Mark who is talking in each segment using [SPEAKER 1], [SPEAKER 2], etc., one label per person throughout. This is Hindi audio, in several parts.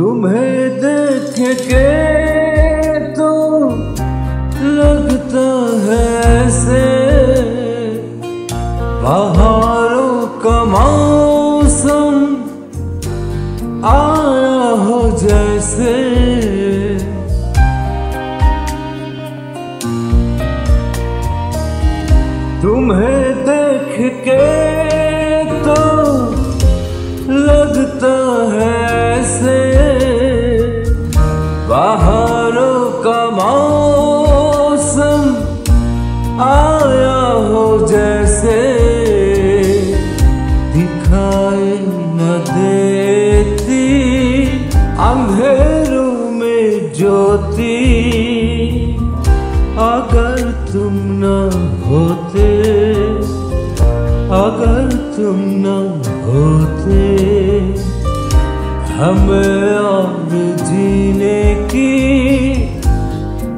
[SPEAKER 1] तुम्हें देख के तो लगता है ऐसे। पहाड़ों का मौसम आया हो जैसे। तुम्हें देख के दिखाई न देती, अंधेरों में ज्योति। अगर तुम न होते, अगर तुम न होते, हमें और जीने की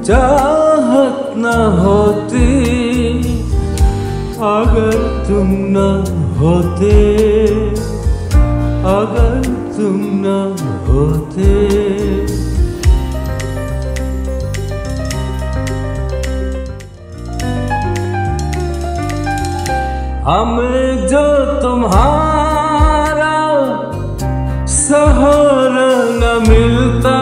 [SPEAKER 1] चाहत न होती। अगर तुम न होते, अगर तुम न होते। हमें जो तुम्हारा सहारा न मिलता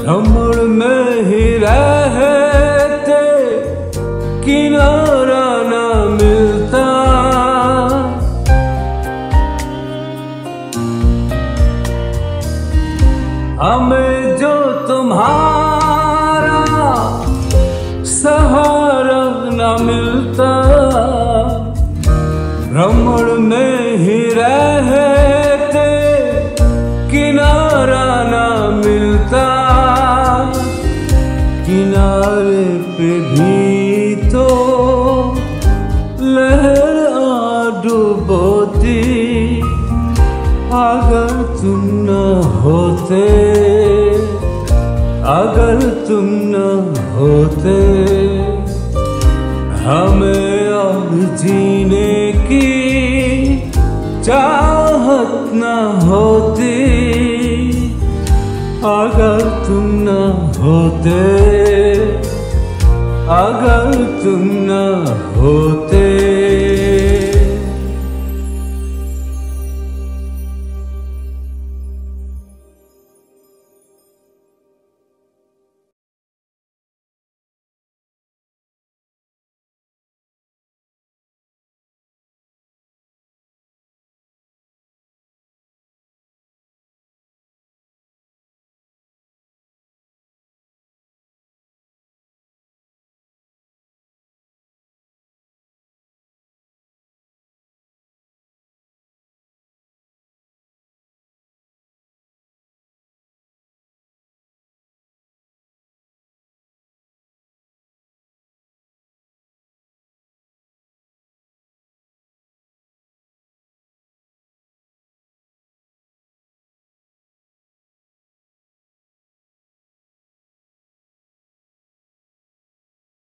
[SPEAKER 1] भ्रमण में ही रहते, किनारा हमें जो तुम्हारा सहारा न मिलता भ्रमण में ही रहते, किनारा न मिलता, किनारे पे भी अगर तुम न होते। हमें और जीने की चाहत न होती। अगर तुम न होते, अगर तुम न होते